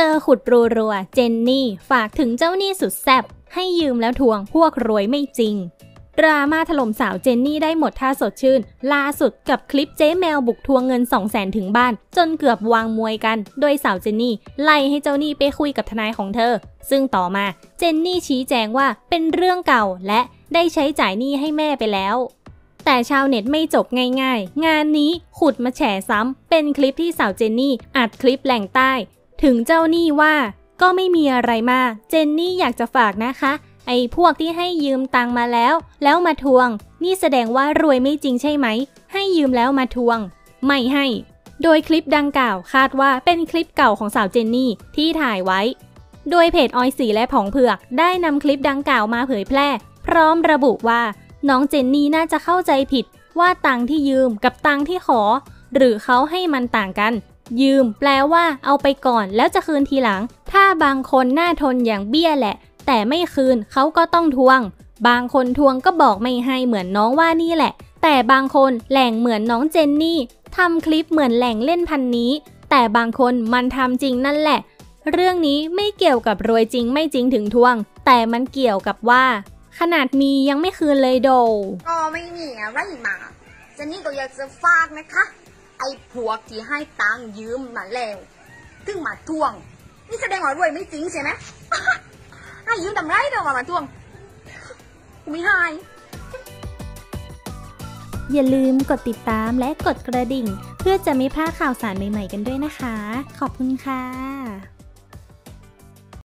เจอขุดรัวๆ เจนนี่ฝากถึงเจ้าหนี้สุดแซบให้ยืมแล้วทวงพวกรวยไม่จริง ดราม่าถล่มสาวเจนนี่ได้หมดท่าสดชื่น ล่าสุดกับคลิปเจ๊แมวบุกทวงเงิน 2 0 0แสนถึงบ้าน จนเกือบวางมวยกัน โดยสาวเจนนี่ไล่ให้เจ้าหนี้ไปคุยกับทนายของเธอ ซึ่งต่อมาเจนนี่ชี้แจงว่าเป็นเรื่องเก่าและได้ใช้จ่ายหนี้ให้แม่ไปแล้วแต่ชาวเน็ตไม่จบง่ายๆ งานนี้ขุดมาแฉซ้ำ เป็นคลิปที่สาวเจนนี่ อัดคลิปแหล่งใต้ ถึงเจ้าหนี้ว่าก็ไม่มีอะไรมาก เจนนี่อยากจะฝากนะคะ ไอ้พวกที่ให้ยืมตังมาแล้ว แล้วมาทวง นี่แสดงว่ารวยไม่จริงใช่ไหม ให้ยืมแล้วมาทวง ไม่ให้ โดยคลิปดังกล่าวคาดว่าเป็นคลิปเก่าของสาวเจนนี่ที่ถ่ายไว้ โดยเพจออยสีและผองเผือกได้นำคลิปดังกล่าวมาเผยแพร่ พร้อมระบุว่า น้องเจนนี่น่าจะเข้าใจผิดว่าตังที่ยืมกับตังที่ขอ หรือเขาให้มันต่างกัน ยืม แปลว่า เอาไปก่อน แล้วจะคืนทีหลัง ถ้าบางคนหน่าทนอย่างเบี้ยแหละ แต่ไม่คืนเขาก็ต้องทวง บางคนทวงก็บอกไม่ให้เหมือนน้องว่านี่แหละ แต่บางคนแหล่งเหมือนน้องเจนนี่ทำคลิปเหมือนแหล่งเล่นพันนี้ แต่บางคนมันทำจริงนั่นแหละ เรื่องนี้ไม่เกี่ยวกับรวยจริงไม่จริงถึงทวง แต่มันเกี่ยวกับว่า ขนาดมียังไม่คืนเลยโด ก็ไม่มีอะไรมาเจนนี่ก็อยากจะฝากนะคะ ไอ้ผัวกที่ให้ตังยืมมาแล้วถึงมาทวง นี่แสดงว่ารวยไม่จริงใช่ไหมให้ยืมทำไรเดี๋ยวมามาทวงกูไม่ให้อย่าลืมกดติดตามและกดกระดิ่ง เพื่อจะไม่พลาดข่าวสารใหม่ๆกันด้วยนะคะ ขอบคุณค่ะ